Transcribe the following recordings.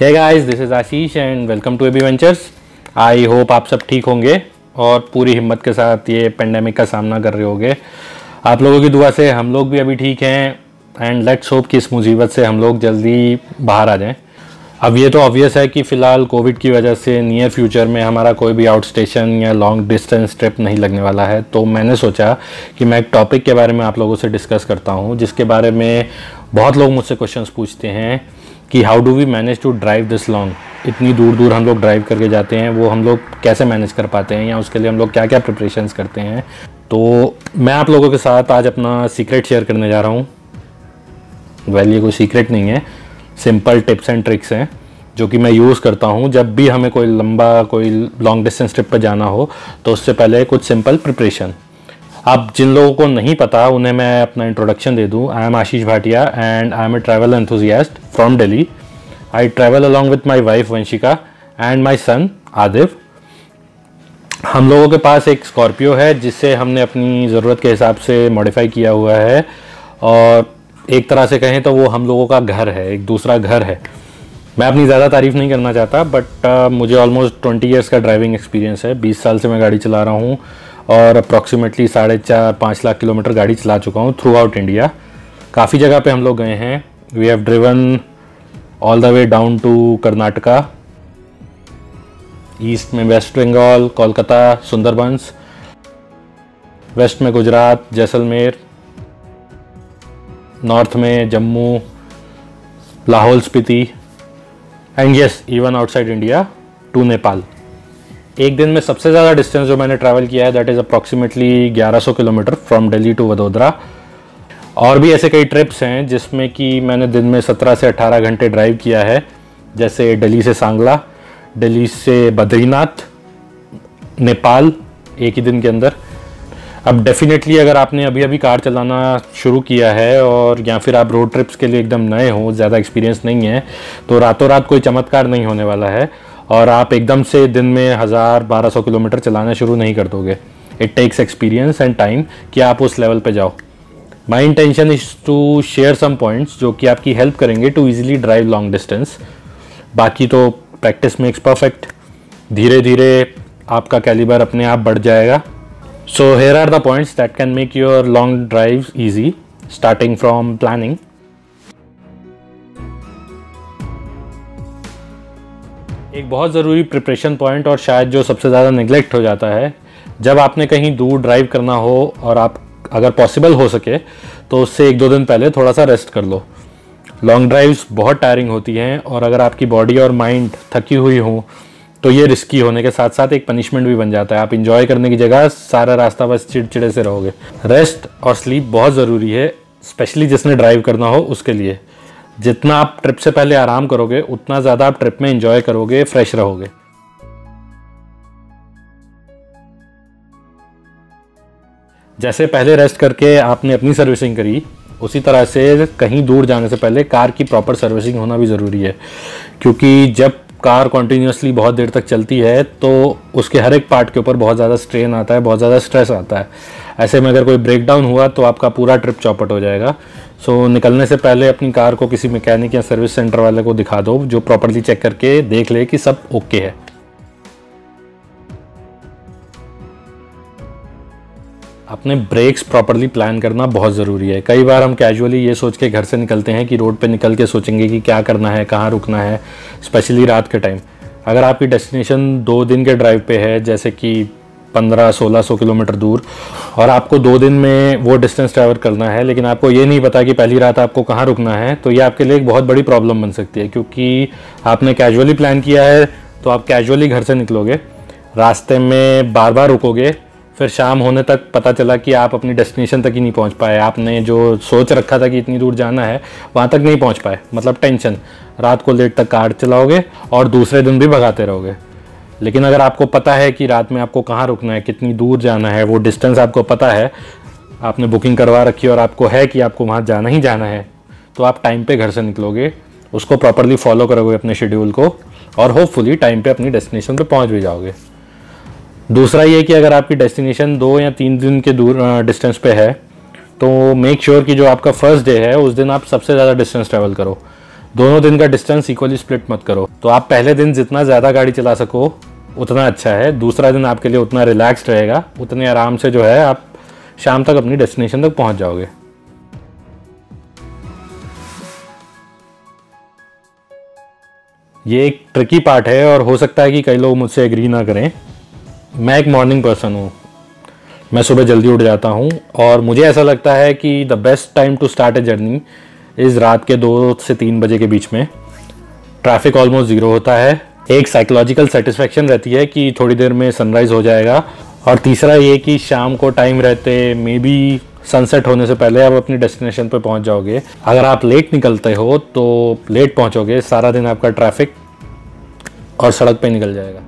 Hey guys this is Ashish and welcome to AB ventures I hope आप सब ठीक होंगे और पूरी हिम्मत के साथ ये पेंडेमिक का सामना कर रहे होंगे। आप लोगों की दुआ से हम लोग भी अभी ठीक हैं एंड लेट्स होप कि इस मुसीबत से हम लोग जल्दी बाहर आ जाएँ। अब ये तो ऑब्वियस है कि फ़िलहाल कोविड की वजह से नियर फ्यूचर में हमारा कोई भी आउट स्टेशन या लॉन्ग डिस्टेंस ट्रिप नहीं लगने वाला है। तो मैंने सोचा कि मैं एक टॉपिक के बारे में आप लोगों से डिस्कस करता हूँ, जिसके बारे में बहुत लोग मुझसे क्वेश्चंस पूछते हैं। कि how do we manage to drive this long इतनी दूर दूर हम लोग ड्राइव करके जाते हैं, वो हम लोग कैसे मैनेज कर पाते हैं या उसके लिए हम लोग क्या क्या प्रिपरेशंस करते हैं? तो मैं आप लोगों के साथ आज अपना सीक्रेट शेयर करने जा रहा हूँ। वेल ये कोई सीक्रेट नहीं है। सिंपल टिप्स एंड ट्रिक्स हैं, जो कि मैं यूज़ करता हूँ। जब भी हमें कोई लंबा, कोई लॉन्ग डिस्टेंस ट्रिप पर जाना हो तो उससे पहले कुछ सिंपल प्रिपरेशन अब जिन लोगों को नहीं पता, उन्हें मैं अपना इंट्रोडक्शन दे दूँ। I am Ashish Bhatia and I am a travel enthusiast from Delhi I travel along with my wife Vanshika and my son Aadiv हम लोगों के पास एक स्कॉर्पियो है जिससे हमने अपनी ज़रूरत के हिसाब से मॉडिफाई किया हुआ है। और एक तरह से कहें तो वो हम लोगों का घर है एक दूसरा घर है। मैं अपनी ज़्यादा तारीफ़ नहीं करना चाहता बट uh, मुझे ऑलमोस्ट ट्वेंटी ईयर्स का ड्राइविंग एक्सपीरियंस है। बीस साल से मैं गाड़ी चला रहा हूँ और अप्रॉक्सीमेटली साढ़े चार पाँच लाख किलोमीटर गाड़ी चला चुका हूँ थ्रू आउट इंडिया काफ़ी जगह पे हम लोग गए हैं। We have driven all the way down to Karnataka east में वेस्ट बंगाल कोलकाता सुंदरबंस वेस्ट में गुजरात जैसलमेर नॉर्थ में Jammu Lahaul Spiti and yes even outside India to Nepal एक दिन में सबसे ज़्यादा डिस्टेंस जो मैंने ट्रैवल किया है that is approximately 1100 kilometre from Delhi to Vadodara और भी ऐसे कई ट्रिप्स हैं जिसमें कि मैंने दिन में 17 से 18 घंटे ड्राइव किया है। जैसे दिल्ली से सांगला, दिल्ली से बद्रीनाथ, नेपाल, एक ही दिन के अंदर। अब डेफिनेटली अगर आपने अभी अभी कार चलाना शुरू किया है और या फिर आप रोड ट्रिप्स के लिए एकदम नए हो, ज़्यादा एक्सपीरियंस नहीं है तो रातों रात कोई चमत्कार नहीं होने वाला है और आप एकदम से दिन में हज़ार बारह सौ किलोमीटर चलाना शुरू नहीं कर दोगे। It takes experience and time कि आप उस लेवल पे जाओ। My intention is to share some points जो कि आपकी हेल्प करेंगे to easily drive long distance बाकी तो प्रैक्टिस मेक्स परफेक्ट धीरे धीरे आपका कैलिबर अपने आप बढ़ जाएगा. So here are the points that can make your long drive easy starting from planning एक बहुत ज़रूरी प्रिपरेशन पॉइंट और शायद जो सबसे ज़्यादा निगलेक्ट हो जाता है, जब आपने कहीं दूर ड्राइव करना हो और आप अगर पॉसिबल हो सके तो उससे एक दो दिन पहले थोड़ा सा रेस्ट कर लो। लॉन्ग ड्राइव्स बहुत टायरिंग होती हैं और अगर आपकी बॉडी और माइंड थकी हुई हो तो ये रिस्की होने के साथ साथ एक पनिशमेंट भी बन जाता है। आप इंजॉय करने की जगह सारा रास्ता बस चिड़चिड़े से रहोगे। रेस्ट और स्लीप बहुत ज़रूरी है स्पेशली जिसने ड्राइव करना हो उसके लिए। जितना आप ट्रिप से पहले आराम करोगे, उतना ज़्यादा आप ट्रिप में इंजॉय करोगे फ्रेश रहोगे। जैसे पहले रेस्ट करके आपने अपनी सर्विसिंग करी उसी तरह से कहीं दूर जाने से पहले कार की प्रॉपर सर्विसिंग होना भी ज़रूरी है। क्योंकि जब कार कॉन्टीन्यूसली बहुत देर तक चलती है तो उसके हर एक पार्ट के ऊपर बहुत ज़्यादा स्ट्रेन आता है बहुत ज़्यादा स्ट्रेस आता है। ऐसे में अगर कोई ब्रेकडाउन हुआ तो आपका पूरा ट्रिप चौपट हो जाएगा। सो so, निकलने से पहले अपनी कार को किसी मैकेनिक या सर्विस सेंटर वाले को दिखा दो जो प्रॉपरली चेक करके देख ले कि सब ओके है। अपने ब्रेक्स प्रॉपरली प्लान करना बहुत ज़रूरी है। कई बार हम कैजुअली ये सोच के घर से निकलते हैं कि रोड पे निकल के सोचेंगे कि क्या करना है, कहाँ रुकना है स्पेशली रात के टाइम अगर आपकी डेस्टिनेशन दो दिन के ड्राइव पे है, जैसे कि पंद्रह, सोलह, सौ किलोमीटर दूर, और आपको दो दिन में वो डिस्टेंस ट्रैवल करना है, लेकिन आपको ये नहीं पता कि पहली रात आपको कहाँ रुकना है तो ये आपके लिए एक बहुत बड़ी प्रॉब्लम बन सकती है, क्योंकि आपने कैजुअली प्लान किया है तो आप कैजुअली घर से निकलोगे, रास्ते में बार बार रुकोगे फिर शाम होने तक पता चला कि आप अपनी डेस्टिनेशन तक ही नहीं पहुँच पाए। आपने जो सोच रखा था कि इतनी दूर जाना है, वहाँ तक नहीं पहुँच पाए। मतलब टेंशन। रात को लेट तक कार चलाओगे और दूसरे दिन भी भगाते रहोगे। लेकिन अगर आपको पता है कि रात में आपको कहाँ रुकना है, कितनी दूर जाना है, वो डिस्टेंस आपको पता है, आपने बुकिंग करवा रखी और आपको है कि आपको वहाँ जाना ही जाना है तो आप टाइम पे घर से निकलोगे, उसको प्रॉपरली फॉलो करोगे अपने शेड्यूल को और होपफुली टाइम पे अपनी डेस्टिनेशन पे पहुँच भी जाओगे। दूसरा ये कि अगर आपकी डेस्टिनेशन दो या तीन दिन के दूर डिस्टेंस पे है तो मेक श्योर sure कि जो आपका फ़र्स्ट डे है, उस दिन आप सबसे ज़्यादा डिस्टेंस ट्रैवल करो। दोनों दिन का डिस्टेंस इक्वली स्प्लिट मत करो। तो आप पहले दिन जितना ज़्यादा गाड़ी चला सको, उतना अच्छा है। दूसरा दिन आपके लिए उतना रिलैक्स्ड रहेगा। उतने आराम से जो है, आप शाम तक अपनी डेस्टिनेशन तक पहुँच जाओगे। ये एक ट्रिकी पार्ट है और हो सकता है कि कई लोग मुझसे एग्री ना करें। मैं एक मॉर्निंग पर्सन हूँ। मैं सुबह जल्दी उठ जाता हूँ और मुझे ऐसा लगता है कि the best time to start a journey is रात के दो से तीन बजे के बीच में। ट्रैफ़िक ऑलमोस्ट ज़ीरो होता है। एक साइकोलॉजिकल सेटिस्फेक्शन रहती है कि थोड़ी देर में सनराइज़ हो जाएगा। और तीसरा ये कि शाम को टाइम रहते मे बी सनसेट होने से पहले आप अपनी डेस्टिनेशन पर पहुँच जाओगे। अगर आप लेट निकलते हो तो लेट पहुंचोगे। सारा दिन आपका ट्रैफ़िक और सड़क पे निकल जाएगा।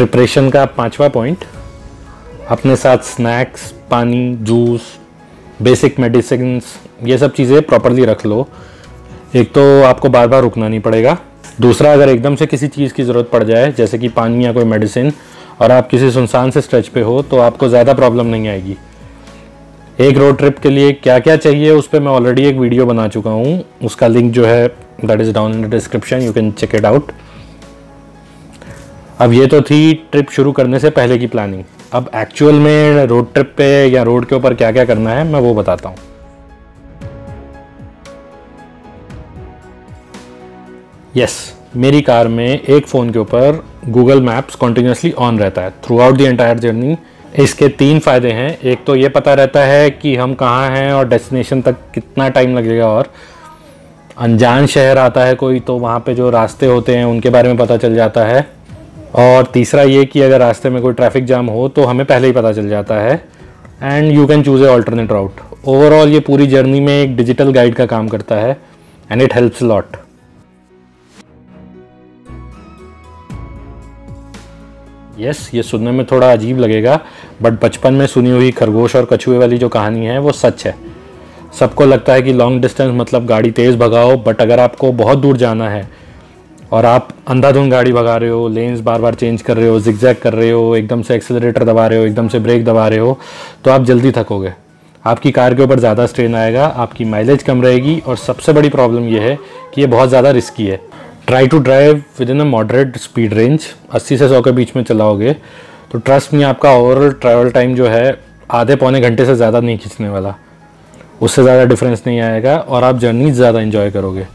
प्रिपरेशन का पांचवा पॉइंट अपने साथ स्नैक्स पानी जूस बेसिक मेडिसिन ये सब चीज़ें प्रॉपरली रख लो। एक तो आपको बार बार रुकना नहीं पड़ेगा। दूसरा, अगर एकदम से किसी चीज़ की ज़रूरत पड़ जाए, जैसे कि पानी या कोई मेडिसिन और आप किसी सुनसान से स्ट्रेच पे हो तो आपको ज़्यादा प्रॉब्लम नहीं आएगी। एक रोड ट्रिप के लिए क्या क्या चाहिए, उस पर मैं ऑलरेडी एक वीडियो बना चुका हूँ। उसका लिंक जो है that is down in the description you can check it out अब ये तो थी ट्रिप शुरू करने से पहले की प्लानिंग। अब एक्चुअल में रोड ट्रिप पे या रोड के ऊपर क्या क्या करना है मैं वो बताता हूँ। यस yes, मेरी कार में एक फ़ोन के ऊपर गूगल मैप्स कॉन्टीन्यूसली ऑन रहता है throughout the entire journey इसके तीन फ़ायदे हैं। एक तो ये पता रहता है कि हम कहाँ हैं और डेस्टिनेशन तक कितना टाइम लगेगा और अनजान शहर आता है कोई तो वहाँ पे जो रास्ते होते हैं उनके बारे में पता चल जाता है। और तीसरा ये कि अगर रास्ते में कोई ट्रैफ़िक जाम हो तो हमें पहले ही पता चल जाता है। And you can choose a alternate route overall ये पूरी जर्नी में एक डिजिटल गाइड का काम करता है and it helps lot yes ये सुनने में थोड़ा अजीब लगेगा बट बचपन में सुनी हुई खरगोश और कछुए वाली जो कहानी है, वो सच है। सबको लगता है कि लॉन्ग डिस्टेंस मतलब गाड़ी तेज़ भगाओ बट अगर आपको बहुत दूर जाना है और आप अंधाधुंध गाड़ी भगा रहे हो लेंस बार बार चेंज कर रहे हो जिगजैग कर रहे हो, एकदम से एक्सेलरेटर दबा रहे हो, एकदम से ब्रेक दबा रहे हो तो आप जल्दी थकोगे। आपकी कार के ऊपर ज़्यादा स्ट्रेन आएगा, आपकी माइलेज कम रहेगी और सबसे बड़ी प्रॉब्लम यह है कि ये बहुत ज़्यादा रिस्की है। Try to drive within a moderate speed range 80 से 100 के बीच में चलाओगे तो ट्रस्ट में आपका ओवरऑल ट्रैवल टाइम जो है, आधे पौने घंटे से ज़्यादा नहीं खींचने वाला। उससे ज़्यादा डिफरेंस नहीं आएगा और आप जर्नी ज़्यादा इन्जॉय करोगे।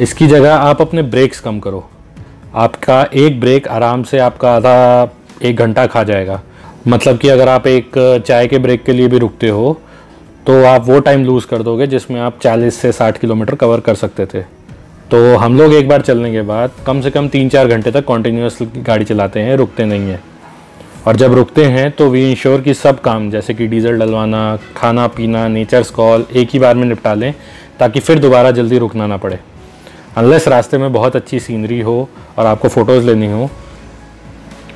इसकी जगह आप अपने ब्रेक्स कम करो। आपका एक ब्रेक आराम से आपका आधा एक घंटा खा जाएगा। मतलब कि अगर आप एक चाय के ब्रेक के लिए भी रुकते हो तो आप वो टाइम लूज़ कर दोगे जिसमें आप 40 से 60 किलोमीटर कवर कर सकते थे। तो हम लोग एक बार चलने के बाद कम से कम तीन चार घंटे तक कॉन्टीन्यूस गाड़ी चलाते हैं, रुकते नहीं हैं। और जब रुकते हैं तो वी इंश्योर कि सब काम, जैसे कि डीजल डलवाना, खाना पीना नेचर्स कॉल एक ही बार में निपटा लें, ताकि फिर दोबारा जल्दी रुकना ना पड़े। अनलेस रास्ते में बहुत अच्छी सीनरी हो और आपको फ़ोटोज़ लेनी हो,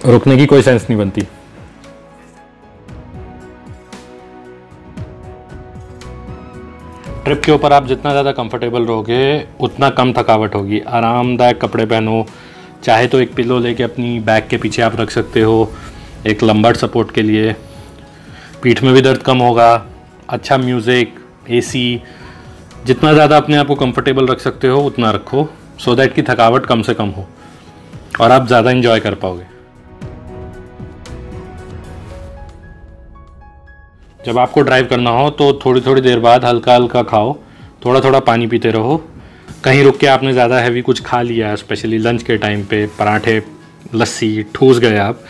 रुकने की कोई सेंस नहीं बनती। ट्रिप के ऊपर आप जितना ज़्यादा कंफर्टेबल रहोगे, उतना कम थकावट होगी। आरामदायक कपड़े पहनो, चाहे तो एक पिलो लेके अपनी बैग के पीछे आप रख सकते हो, एक लंबट सपोर्ट के लिए। पीठ में भी दर्द कम होगा अच्छा म्यूज़िक एसी जितना ज़्यादा अपने आप को कंफर्टेबल रख सकते हो, उतना रखो। सो so दैट की थकावट कम से कम हो। और आप ज़्यादा इंजॉय कर पाओगे। जब आपको ड्राइव करना हो तो थोड़ी थोड़ी देर बाद हल्का हल्का खाओ। थोड़ा थोड़ा पानी पीते रहो। कहीं रुक के आपने ज़्यादा हैवी कुछ खा लिया स्पेशली लंच के टाइम पे, पराठे, लस्सी, ठूस गए आप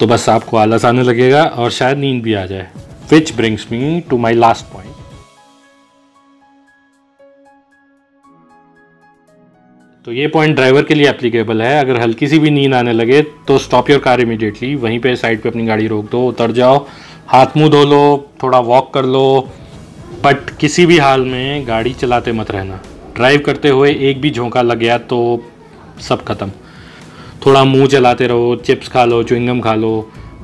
तो बस आपको आलस आने लगेगा और शायद नींद भी आ जाए। Which brings me to my last point तो ये पॉइंट ड्राइवर के लिए एप्लीकेबल है। अगर हल्की सी भी नींद आने लगे तो स्टॉप योर कार इमीडिएटली वहीं पे साइड पे अपनी गाड़ी रोक दो, उतर जाओ। हाथ मुँह धो लो, थोड़ा वॉक कर लो। बट किसी भी हाल में गाड़ी चलाते मत रहना। ड्राइव करते हुए एक भी झोंका लग गया तो सब खत्म। थोड़ा मुँह चलाते रहो चिप्स खा लो चुइंगम खा लो,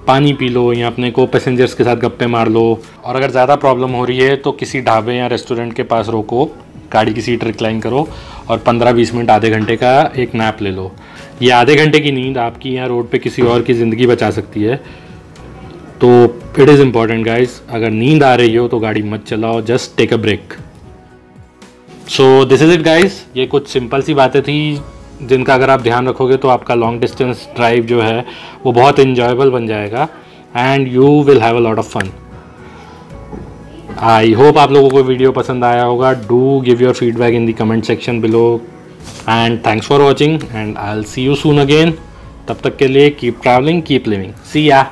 पानी पी लो या अपने को पैसेंजर्स के साथ गप्पे मार लो। और अगर ज़्यादा प्रॉब्लम हो रही है तो किसी ढाबे या रेस्टोरेंट के पास रोको। गाड़ी की सीट रिक्लाइन करो और 15-20 मिनट आधे घंटे का एक नैप ले लो। ये आधे घंटे की नींद आपकी यहाँ रोड पे किसी और की ज़िंदगी बचा सकती है। तो इट इज़ इंपॉर्टेंट गाइज़ अगर नींद आ रही हो तो गाड़ी मत चलाओ just take a break so this is it guys ये कुछ सिंपल सी बातें थी जिनका अगर आप ध्यान रखोगे तो आपका लॉन्ग डिस्टेंस ड्राइव जो है, वो बहुत इन्जॉयबल बन जाएगा and you will have a lot of fun I hope आप लोगों को वीडियो पसंद आया होगा। Do give your feedback in the comment section below and thanks for watching and I see you soon again तब तक के लिए keep travelling keep living see ya